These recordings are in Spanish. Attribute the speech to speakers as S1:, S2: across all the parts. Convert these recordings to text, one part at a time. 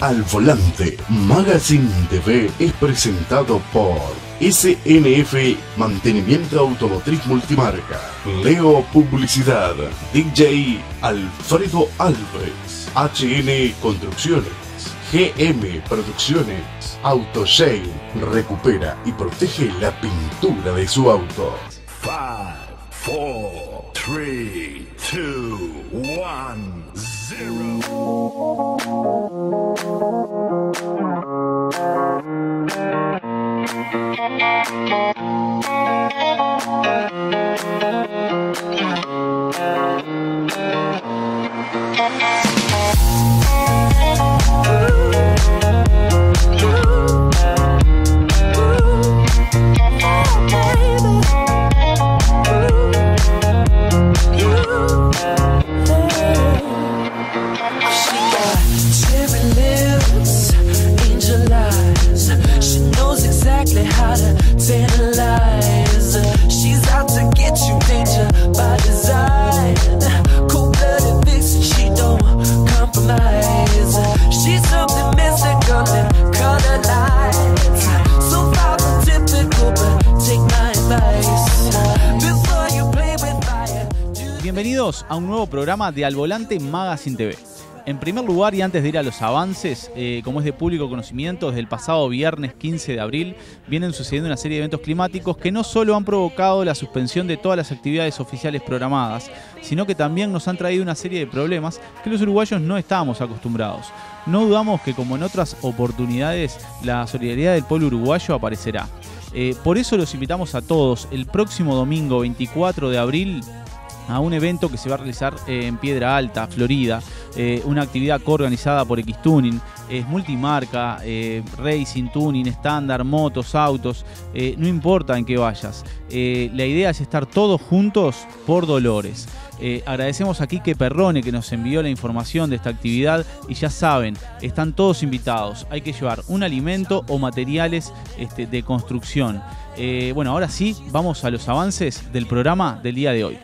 S1: Al Volante Magazine TV es presentado por SNF Mantenimiento Automotriz Multimarca, Leo Publicidad, DJ Alfredo Alves, HN Construcciones, GM Producciones, AutoShane recupera y protege la pintura de su auto.
S2: 5, 4, 3, 2, 1, 0.
S3: Thank you.
S4: Bienvenidos a un nuevo programa de Al Volante Magazine TV. En primer lugar, y antes de ir a los avances, eh, como es de público conocimiento, desde el pasado viernes 15 de abril vienen sucediendo una serie de eventos climáticos que no solo han provocado la suspensión de todas las actividades oficiales programadas, sino que también nos han traído una serie de problemas que los uruguayos no estábamos acostumbrados. No dudamos que como en otras oportunidades, la solidaridad del pueblo uruguayo aparecerá. Eh, por eso los invitamos a todos el próximo domingo 24 de abril a un evento que se va a realizar en Piedra Alta, Florida, eh, una actividad coorganizada por Xtuning, es multimarca, eh, racing, tuning, estándar, motos, autos, eh, no importa en qué vayas. La idea es estar todos juntos por Dolores. Agradecemos a Quique Perrone que nos envió la información de esta actividad y ya saben, están todos invitados. Hay que llevar un alimento o materiales este, de construcción. Bueno, ahora sí, vamos a los avances del programa del día de hoy.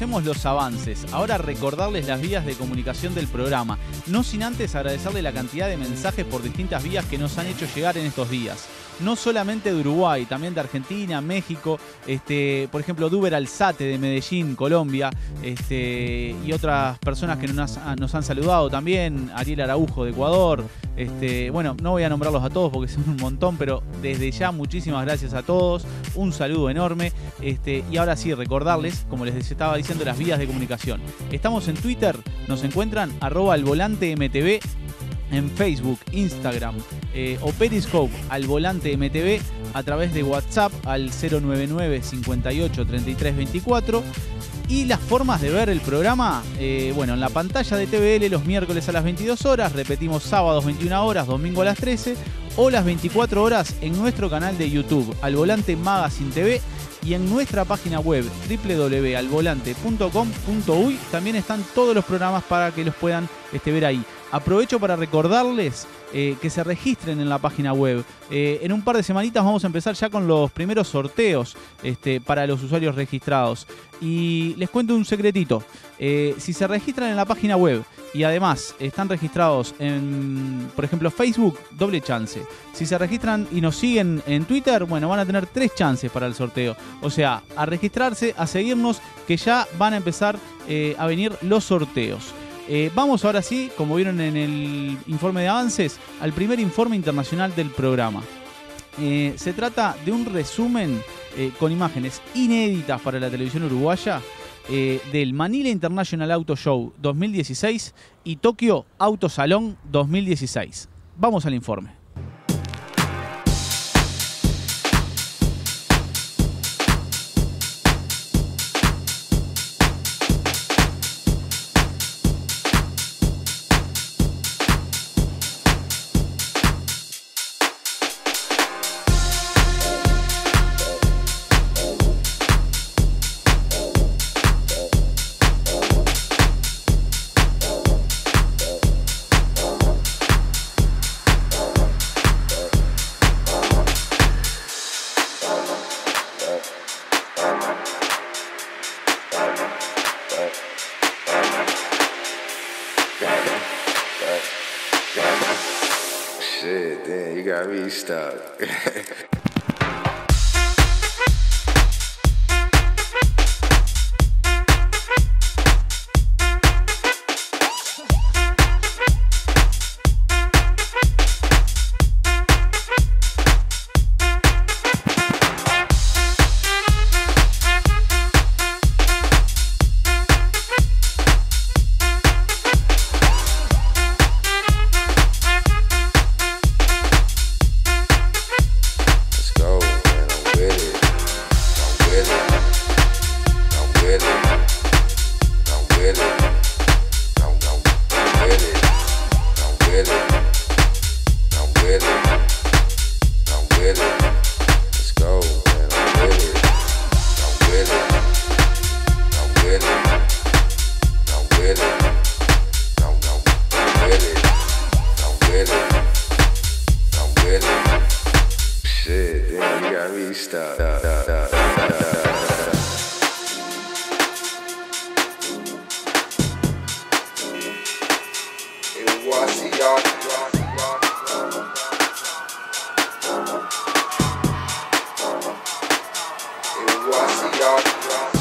S4: Conocemos los avances. Ahora recordarles las vías de comunicación del programa. No sin antes agradecerle la cantidad de mensajes por distintas vías que nos han hecho llegar en estos días. No solamente de Uruguay, también de Argentina, México, este, por ejemplo, Duber Alzate de Medellín, Colombia, este, y otras personas que nos, han saludado también, Ariel Araujo de Ecuador. Este, bueno, no voy a nombrarlos a todos porque son un montón, pero desde ya muchísimas gracias a todos. Un saludo enorme. Este, y ahora sí, recordarles, como les estaba diciendo, las vías de comunicación. Estamos en Twitter, nos encuentran arroba al volante MTV, en Facebook, Instagram eh, o Periscope al volante MTV a través de WhatsApp al 099 58 33 24. Y las formas de ver el programa, eh, bueno, en la pantalla de TVL los miércoles a las 22 horas, repetimos sábados 21 horas, domingo a las 13, o las 24 horas en nuestro canal de YouTube, al volante Magazine TV. Y en nuestra página web www.alvolante.com.uy también están todos los programas para que los puedan este, ver ahí. Aprovecho para recordarles eh, que se registren en la página web. Eh, en un par de semanitas vamos a empezar ya con los primeros sorteos este, para los usuarios registrados. Y les cuento un secretito. Eh, si se registran en la página web y además están registrados en, por ejemplo, Facebook, doble chance. Si se registran y nos siguen en Twitter, bueno, van a tener tres chances para el sorteo. O sea, a registrarse, a seguirnos, que ya van a empezar a venir los sorteos. Eh, vamos ahora sí, como vieron en el informe de avances, al primer informe internacional del programa. Eh, se trata de un resumen eh, con imágenes inéditas para la televisión uruguaya del Manila International Auto Show 2016 y Tokio Auto Salón 2016. Vamos al informe. Ooh, I see y'all.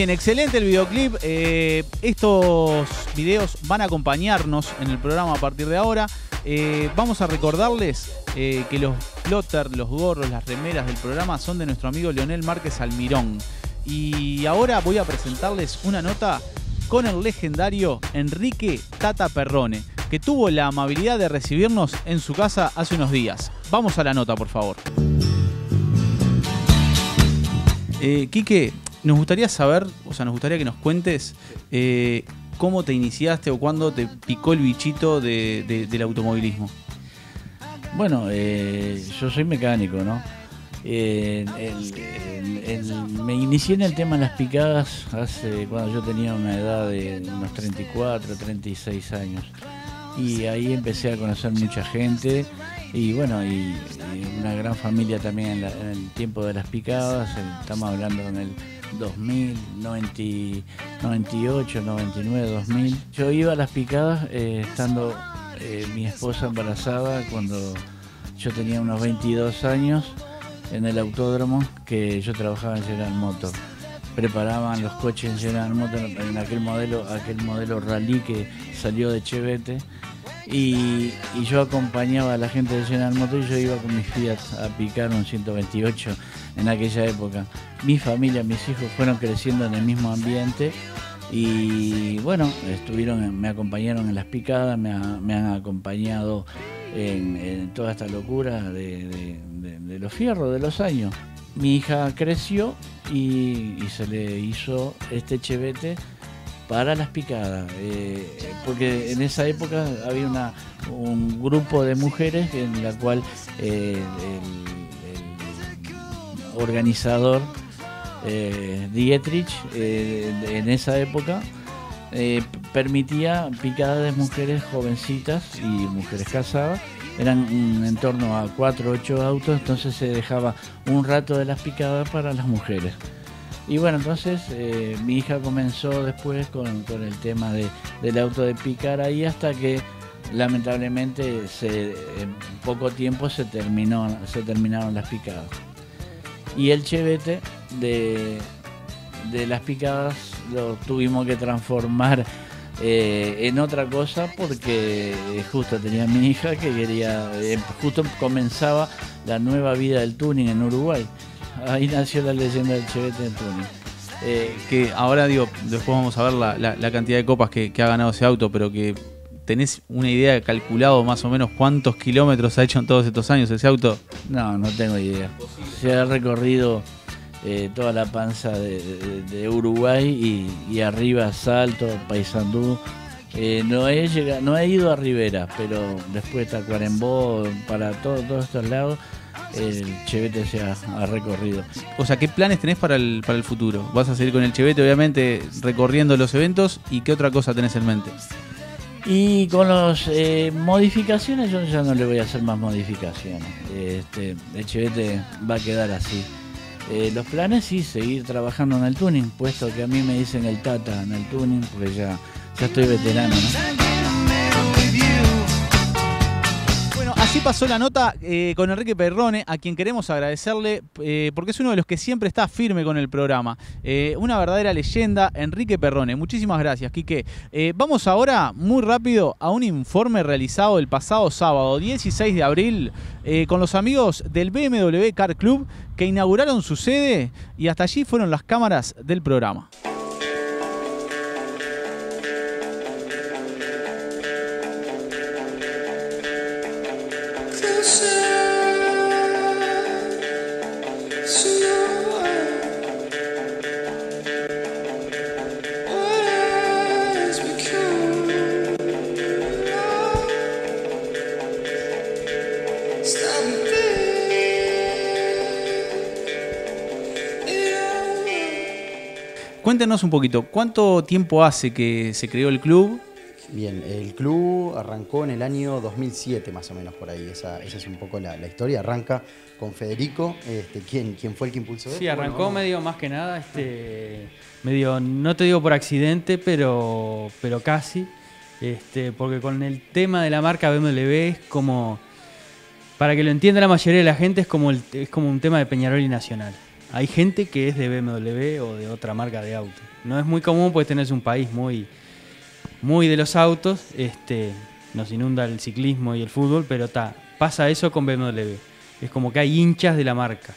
S4: Bien, excelente el videoclip. Eh, estos videos van a acompañarnos en el programa a partir de ahora. Eh, vamos a recordarles eh, que los plotters, los gorros, las remeras del programa son de nuestro amigo Leonel Márquez Almirón. Y ahora voy a presentarles una nota con el legendario Enrique Tata Perrone, que tuvo la amabilidad de recibirnos en su casa hace unos días. Vamos a la nota, por favor. Quique, nos gustaría saber, o sea, nos gustaría que nos cuentes eh, cómo te iniciaste o cuándo te picó el bichito del automovilismo.
S5: Bueno, eh, yo soy mecánico, ¿no? Eh, me inicié en el tema de las picadas hace cuando yo tenía una edad de unos 34, 36 años. Y ahí empecé a conocer mucha gente Y bueno, y, una gran familia también en, el tiempo de las picadas, estamos hablando en el 2000, 90, 98, 99, 2000. Yo iba a las picadas eh, estando eh, mi esposa embarazada cuando yo tenía unos 22 años en el autódromo que yo trabajaba en General Motors. Preparaban los coches en General Motors en aquel modelo, aquel modelo rally que salió de Chevette. Y, yo acompañaba a la gente de General Motors y yo iba con mis Fiat a picar un 128 en aquella época. Mi familia, mis hijos fueron creciendo en el mismo ambiente y bueno, estuvieron, me acompañaron en las picadas, me, ha- me han acompañado en, toda esta locura de los fierros, de los años. Mi hija creció y, se le hizo este chevete para las picadas, eh, porque en esa época había una, un grupo de mujeres en la cual eh, el- organizador eh, Dietrich en esa época permitía picadas de mujeres jovencitas y mujeres casadas. Eran en torno a 4 o 8 autos, entonces se dejaba un rato de las picadas para las mujeres. Y bueno, entonces eh, mi hija comenzó después con, con el tema de, del auto de picar ahí hasta que lamentablemente se, en poco tiempo se, terminó, se terminaron las picadas. Y el chevete de, de las picadas lo tuvimos que transformar eh, en otra cosa porque eh, justo tenía mi hija que quería, eh, justo comenzaba la nueva vida del tuning en Uruguay. Ahí nació la leyenda del chevete del tuning.
S4: Eh, que ahora digo, después vamos a ver la, la- la cantidad de copas que, que ha ganado ese auto, pero que tenés una idea de calculado más o menos cuántos kilómetros ha hecho en todos estos años ese auto.
S5: No, no tengo idea. Se ha recorrido eh, toda la panza de, de- de Uruguay y, y arriba Salto, Paysandú. Eh, no, he llegado, no he ido a Rivera, pero después Tacuarembó, para todo- todos estos lados, el Chevete se ha, ha recorrido.
S4: O sea, ¿qué planes tenés para el, para el futuro? ¿Vas a seguir con el Chevete, obviamente, recorriendo los eventos? ¿Y qué otra cosa tenés en mente?
S5: Y con las modificaciones, yo ya no le voy a hacer más modificaciones. Este, el Chevette va a quedar así. Eh, los planes sí, seguir trabajando en el tuning, puesto que a mí me dicen el Tata en el tuning, porque ya, ya estoy veterano. ¿no?
S4: Así pasó la nota eh, con Enrique Perrone, a quien queremos agradecerle eh, porque es uno de los que siempre está firme con el programa. Eh, una verdadera leyenda, Enrique Perrone. Muchísimas gracias, Quique. Vamos ahora, muy rápido, a un informe realizado el pasado sábado, 16 de abril, con los amigos del BMW Car Club que inauguraron su sede y hasta allí fueron las cámaras del programa. Un poquito, ¿cuánto tiempo hace que se creó el club?
S6: Bien, el club arrancó en el año 2007 más o menos por ahí, esa, esa es un poco la, la historia, arranca con Federico, este, ¿quién, quién fue el que impulsó
S7: Sí,
S6: esto?
S7: arrancó
S6: Bueno,
S7: medio más que nada, este, medio, no te digo por accidente, pero, pero casi, este, porque con el tema de la marca BMW es como, para que lo entienda la mayoría de la gente, es como, el- es como un tema de Peñarol y Nacional. Hay gente que es de BMW o de otra marca de auto. No es muy común, pues tenés un país muy, muy de los autos, este, nos inunda el ciclismo y el fútbol, pero ta, pasa eso con BMW. Es como que hay hinchas de la marca.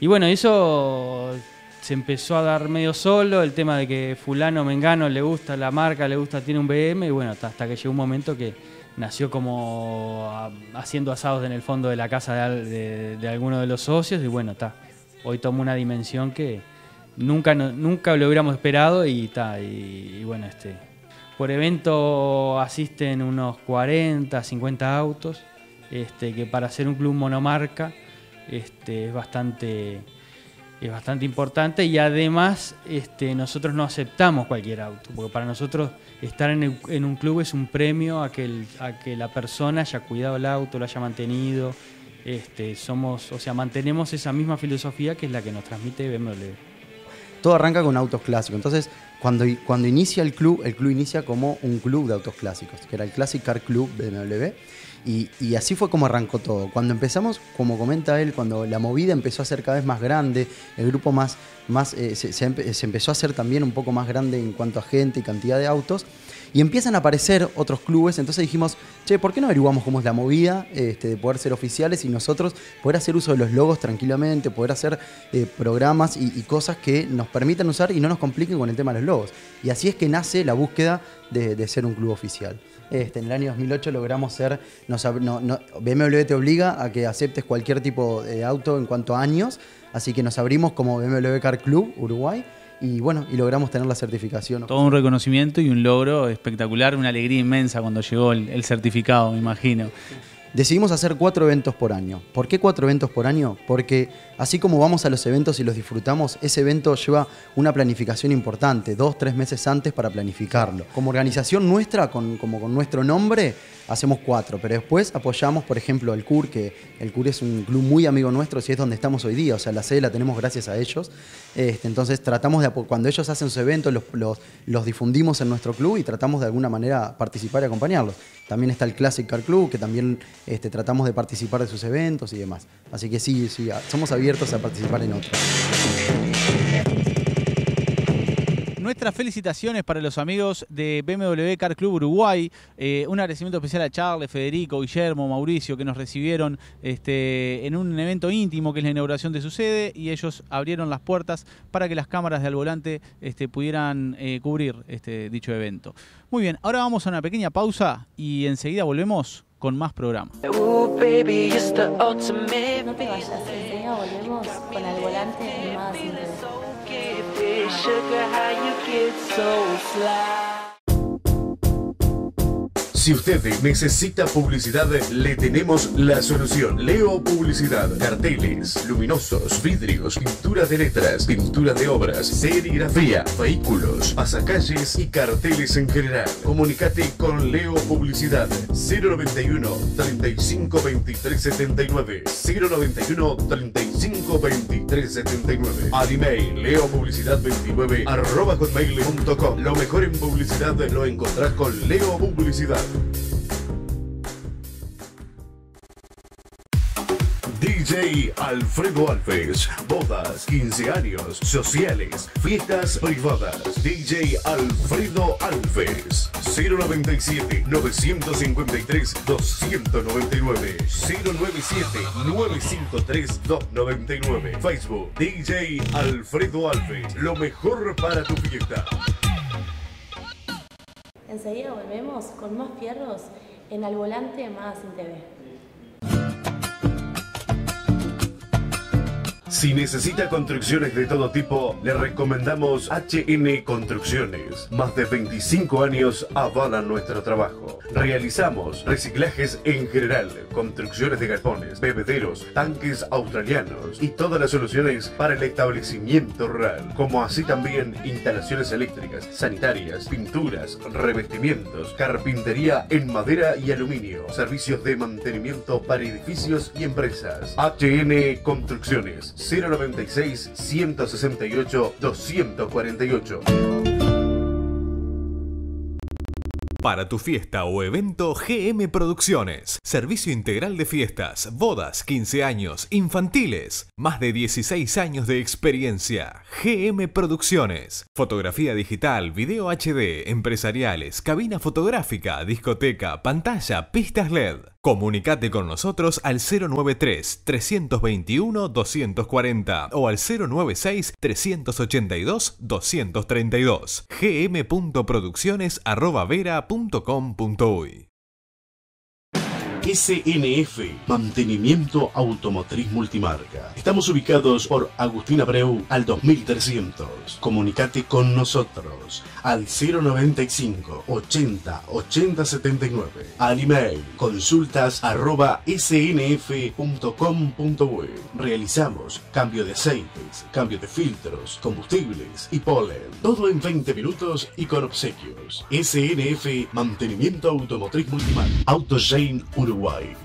S7: Y bueno, eso se empezó a dar medio solo, el tema de que fulano, mengano, le gusta la marca, le gusta, tiene un BM, y bueno, hasta, que llegó un momento que nació como haciendo asados en el fondo de la casa de- de alguno de los socios, y bueno, está. Hoy toma una dimensión que nunca, nunca lo hubiéramos esperado y está. Y, bueno, este, por evento asisten unos 40, 50 autos, este, que para ser un club monomarca este, es bastante es bastante importante y además este, nosotros no aceptamos cualquier auto, porque para nosotros estar en, en un club es un premio a que, el- a que la persona haya cuidado el auto, lo haya mantenido. Este, somos, o sea, mantenemos esa misma filosofía que es la que nos transmite BMW.
S6: Todo arranca con autos clásicos. Entonces, cuando, cuando inicia el club, el club inicia como un club de autos clásicos, que era el Classic Car Club BMW. Y, y así fue como arrancó todo. Cuando empezamos, como comenta él, cuando la movida empezó a ser cada vez más grande, el grupo más, más eh, se, se empe- se empezó a hacer también un poco más grande en cuanto a gente y cantidad de autos, y empiezan a aparecer otros clubes, entonces dijimos, che, ¿por qué no averiguamos cómo es la movida este, de poder ser oficiales y nosotros poder hacer uso de los logos tranquilamente, poder hacer eh, programas y, cosas que nos permitan usar y no nos compliquen con el tema de los logos? Y así es que nace la búsqueda de, ser un club oficial. Este, en el año 2008 logramos ser, nos no- no- BMW te obliga a que aceptes cualquier tipo de auto en cuanto a años, así que nos abrimos como BMW Car Club Uruguay y bueno, y logramos tener la certificación.
S4: Todo un reconocimiento y un logro espectacular, una alegría inmensa cuando llegó el, el certificado, me imagino.
S6: Decidimos hacer cuatro eventos por año. ¿Por qué cuatro eventos por año? Porque así como vamos a los eventos y los disfrutamos, ese evento lleva una planificación importante, dos, tres meses antes para planificarlo. Como organización nuestra, con, como con nuestro nombre, hacemos cuatro, pero después apoyamos, por ejemplo, el CUR, que el CUR es un club muy amigo nuestro y es donde estamos hoy día, o sea, la sede la tenemos gracias a ellos. Este, entonces tratamos de, cuando ellos hacen sus eventos, los, los- difundimos en nuestro club y tratamos de alguna manera participar y acompañarlos. También está el Classic Car Club, que también este, tratamos de participar de sus eventos y demás. Así que sí, sí, somos abiertos a participar en otros.
S4: Nuestras felicitaciones para los amigos de BMW Car Club Uruguay. Eh, un agradecimiento especial a Charles, Federico, Guillermo, Mauricio, que nos recibieron este, en un evento íntimo que es la inauguración de su sede y ellos abrieron las puertas para que las cámaras de al volante este, pudieran eh, cubrir este dicho evento. Muy bien, ahora vamos a una pequeña pausa y enseguida volvemos con más programa.
S3: No te vayas, enseguida volvemos con el volante y más interés.
S8: it's so sly.
S1: Si usted necesita publicidad, le tenemos la solución. Leo Publicidad. Carteles, luminosos, vidrios, pintura de letras, pintura de obras, serigrafía, vehículos, pasacalles y carteles en general. Comunicate con Leo Publicidad. 091 35 23 79. 091 35 23 79. Al email leopublicidad29 arroba hotmail.com. Lo mejor en publicidad lo encontrás con Leo Publicidad. DJ Alfredo Alves, bodas, 15 años, sociales, fiestas privadas. DJ Alfredo Alves, 097 953 299 097 953 299 Facebook DJ Alfredo Alves, lo mejor para tu fiesta.
S3: Enseguida volvemos con más fierros en Al Volante Magazine TV.
S1: Si necesita construcciones de todo tipo, le recomendamos HN Construcciones. Más de 25 años avalan nuestro trabajo. Realizamos reciclajes en general, construcciones de galpones, bebederos, tanques australianos y todas las soluciones para el establecimiento rural, como así también instalaciones eléctricas, sanitarias, pinturas, revestimientos, carpintería en madera y aluminio, servicios de mantenimiento para edificios y empresas. HN Construcciones 096 168 248.
S9: Para tu fiesta o evento, GM Producciones. Servicio integral de fiestas, bodas, 15 años, infantiles. Más de 16 años de experiencia. GM Producciones. Fotografía digital, video HD, empresariales, cabina fotográfica, discoteca, pantalla, pistas LED. Comunicate con nosotros al 093-321-240 o al 096-382-232 gm.producciones.vera.com.uy
S1: SNF, Mantenimiento Automotriz Multimarca. Estamos ubicados por Agustín Abreu al 2300. Comunicate con nosotros al 095 80 80 79. Al email consultas arroba snf.com.uy. Realizamos cambio de aceites, cambio de filtros, combustibles y polen. Todo en 20 minutos y con obsequios. SNF Mantenimiento Automotriz Multimarca. Auto Jane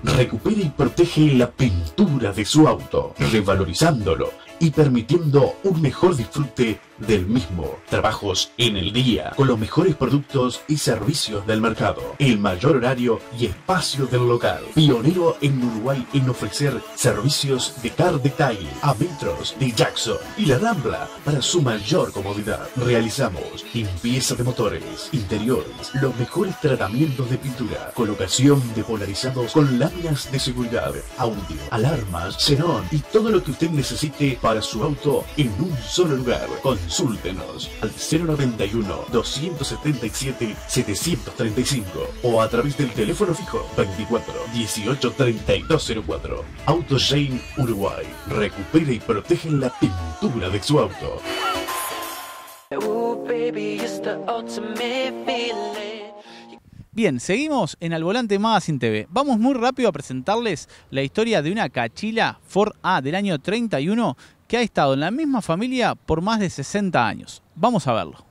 S1: Recupera y protege la pintura de su auto, revalorizándolo y permitiendo un mejor disfrute del mismo. Trabajos en el día, con los mejores productos y servicios del mercado, el mayor horario y espacio del local. Pionero en Uruguay en ofrecer servicios de car detail a metros de Jackson y la Rambla para su mayor comodidad. Realizamos limpieza de motores, interiores, los mejores tratamientos de pintura, colocación de polarizados con láminas de seguridad, audio, alarmas, xenón y todo lo que usted necesite para su auto en un solo lugar. Consúltenos al 091 277 735 o a través del teléfono fijo 24 18 3204. Auto Jane Uruguay. Recupere y protege la pintura de su auto.
S4: Bien, seguimos en Al Volante Magazine TV. Vamos muy rápido a presentarles la historia de una cachila Ford A del año 31 que ha estado en la misma familia por más de 60 años. Vamos a verlo.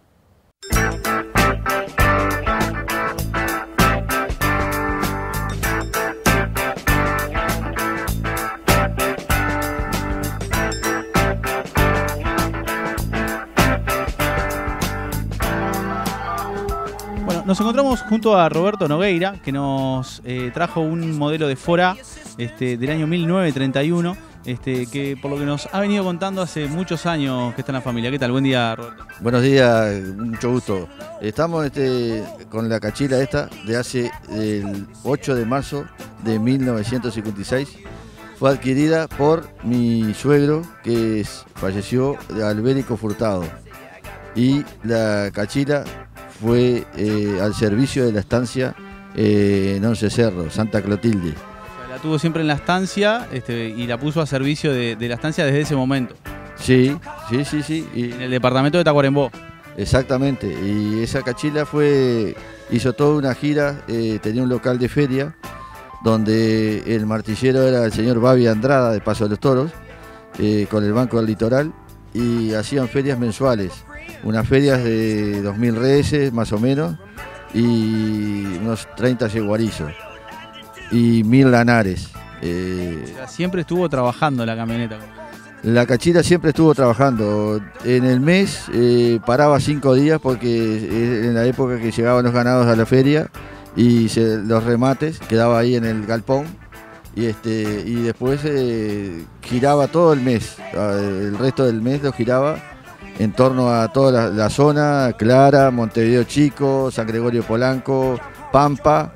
S4: Bueno, nos encontramos junto a Roberto Nogueira, que nos eh, trajo un modelo de Fora este, del año 1931, este, que por lo que nos ha venido contando hace muchos años que está en la familia. ¿Qué tal? Buen día, Roberto.
S10: Buenos días, mucho gusto. Estamos este, con la cachila esta de hace el 8 de marzo de 1956. Fue adquirida por mi suegro que falleció de Albérico Furtado. Y la cachila fue eh, al servicio de la estancia eh, en Once Cerro, Santa Clotilde.
S4: O sea, La tuvo siempre en la estancia este, y la puso a servicio de, de la estancia desde ese momento,
S10: Sí, sí, sí, sí. Y-
S4: en el departamento de Tacuarembó.
S10: Exactamente, y esa cachila fue, hizo toda una gira, eh, tenía un local de feria, donde el martillero era el señor Babi Andrada de Paso de los Toros, eh, con el Banco del Litoral, y hacían ferias mensuales, unas ferias de 2.000 reses más o menos, y unos 30 yeguarizos, y 1.000 lanares. eh,
S4: O sea, siempre estuvo trabajando la camioneta.
S10: la cachila siempre estuvo trabajando. En el mes eh, paraba cinco días porque en la época que llegaban los ganados a la feria y se- los remates quedaba ahí en el galpón y este y después eh, giraba todo el mes. Ah, El resto del mes lo giraba en torno a toda la, la zona, Clara, Montevideo Chico, San Gregorio Polanco, Pampa,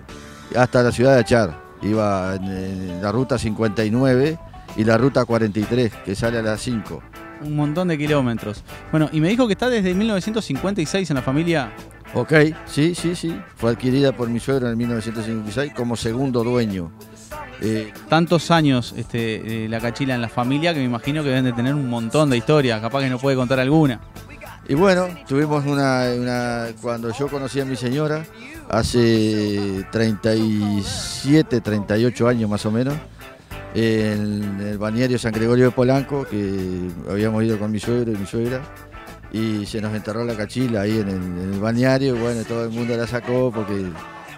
S10: hasta la ciudad de Achar. Iba en, en la ruta 59 y la ruta 43, que sale a las 5.
S4: Un montón de kilómetros. Bueno, y me dijo que está desde 1956 en la familia.
S10: Ok, sí, sí, sí. Fue adquirida por mi suegro en 1956 como segundo dueño. Eh,
S4: Tantos años este, eh, la cachila en la familia que me imagino que deben de tener un montón de historias. Capaz que no puede contar alguna.
S10: y bueno, tuvimos una, una- Cuando yo conocí a mi señora, hace 37, 38 años más o menos, en el balneario San Gregorio de Polanco, que habíamos ido con mi suegro y mi suegra, y se nos enterró la cachila ahí en el, en el balneario, y bueno, todo el mundo la sacó porque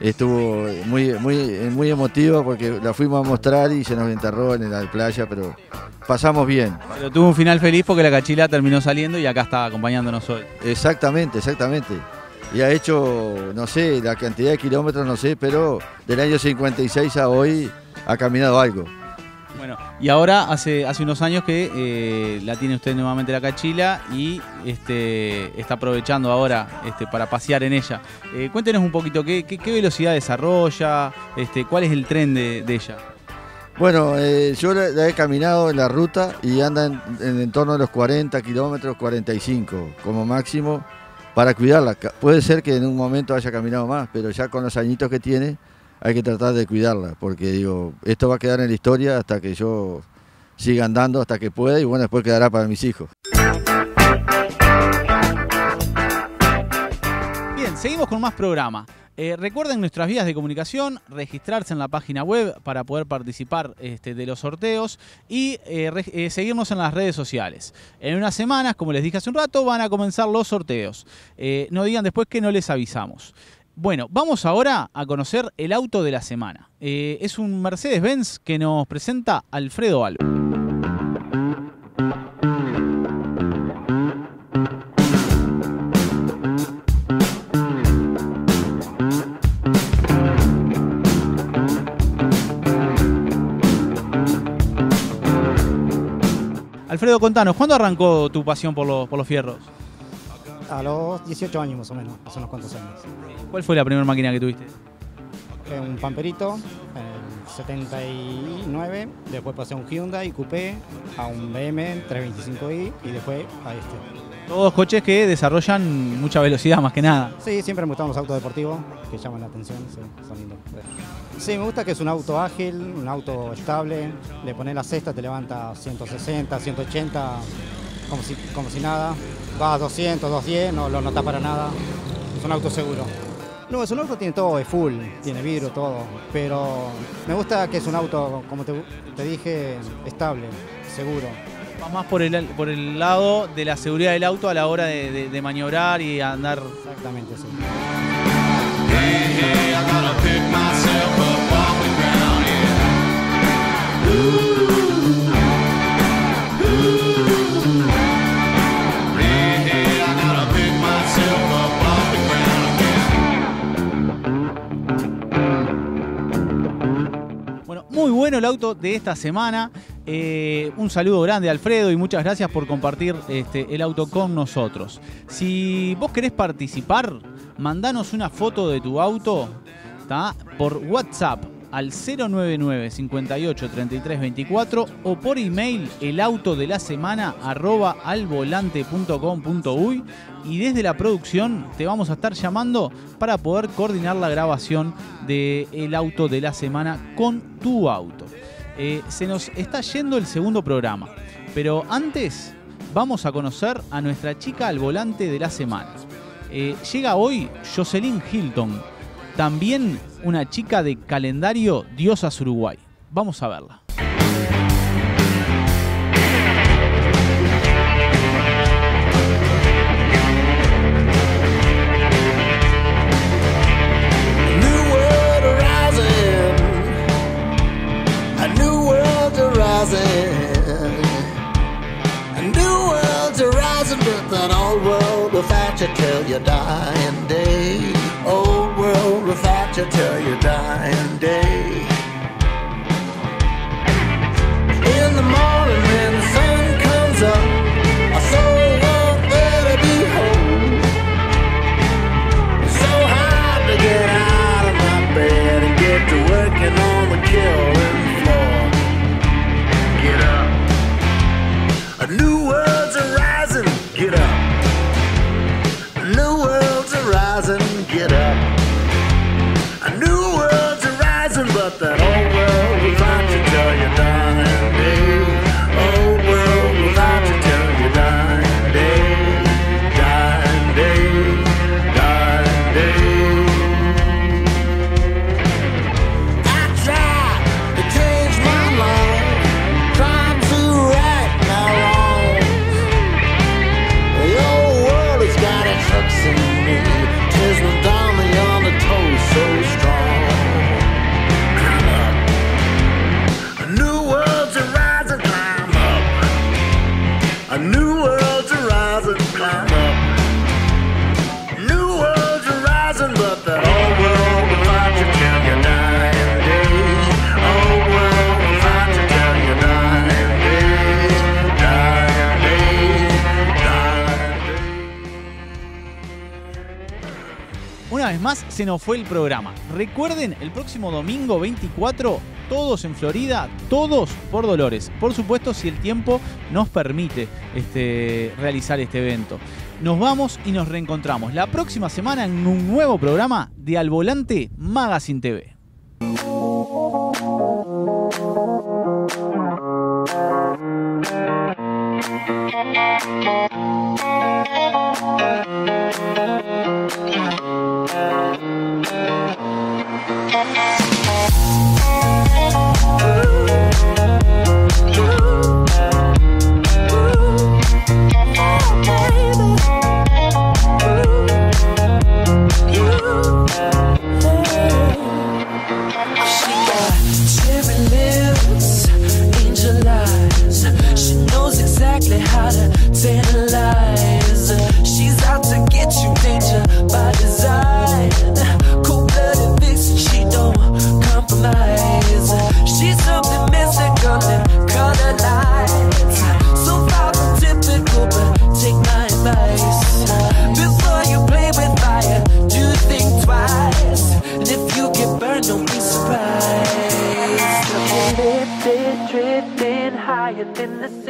S10: estuvo muy, muy, muy emotiva porque la fuimos a mostrar y se nos enterró en la playa, pero pasamos bien.
S4: Pero tuvo un final feliz porque la cachila terminó saliendo y acá está acompañándonos hoy.
S10: Exactamente, exactamente. Y ha hecho, no sé, la cantidad de kilómetros, no sé, pero del año 56 a hoy ha caminado algo.
S4: Bueno, y ahora hace, hace unos años que eh, la tiene usted nuevamente la cachila y este, está aprovechando ahora este, para pasear en ella. Eh, cuéntenos un poquito qué, qué- qué velocidad desarrolla, este, cuál es el tren de, de ella.
S10: Bueno, eh, yo la, la he caminado en la ruta y anda en, entorno de los 40 kilómetros, 45 como máximo, para cuidarla. Puede ser que en un momento haya caminado más, pero ya con los añitos que tiene, hay que tratar de cuidarla, porque digo, esto va a quedar en la historia hasta que yo siga andando, hasta que pueda, y bueno, después quedará para mis hijos.
S4: Bien, seguimos con más programa. Eh, recuerden nuestras vías de comunicación, registrarse en la página web para poder participar este, de los sorteos y eh, eh, seguirnos en las redes sociales. En unas semanas, como les dije hace un rato, van a comenzar los sorteos. Eh, no digan después que no les avisamos. Bueno, vamos ahora a conocer el auto de la semana. Es un Mercedes-Benz que nos presenta Alfredo Alba. Alfredo, contanos, ¿cuándo arrancó tu pasión por los, por los fierros?
S11: A los 18 años más o menos, hace unos cuantos años.
S4: ¿Cuál fue la primera máquina que tuviste?
S11: Un pamperito, en el 79, después pasé a un Hyundai Coupé, a un BM 325i y después a este.
S4: Todos coches que desarrollan mucha velocidad más que nada.
S11: Sí, siempre me gustan los autos deportivos que llaman la atención, sí, son lindos. Sí, me gusta que es un auto ágil, un auto estable, le pones la cesta, te levanta 160, 180, como si, como si nada, va a 200, 210, no lo notas para nada, es un auto seguro. No, es un auto tiene todo, es full, tiene vidrio, todo, pero me gusta que es un auto, como te, te dije, estable, seguro.
S4: Va más por el, por el lado de la seguridad del auto a la hora de, de- de maniobrar y andar.
S11: Exactamente, sí.
S4: Bueno, muy bueno el auto de esta semana. Eh, un saludo grande Alfredo y muchas gracias por compartir este, el auto con nosotros. Si vos querés participar, mandanos una foto de tu auto por WhatsApp al 099 58 33 24 o por email el auto de la semana arroba y desde la producción te vamos a estar llamando para poder coordinar la grabación del auto de la semana con tu auto. Eh, se nos está yendo el segundo programa, pero antes vamos a conocer a nuestra chica al volante de la semana. Eh, llega hoy Jocelyn Hilton, también una chica de calendario Diosas Uruguay. Vamos a verla.
S8: Till your dying day. Old world without you till your dying day.
S4: Se nos fue el programa. Recuerden, el próximo domingo 24, todos en Florida, todos por Dolores. Por supuesto, si el tiempo nos permite este, realizar este evento. Nos vamos y nos reencontramos la próxima semana en un nuevo programa de Al Volante Magazine TV.
S3: Ooh. in the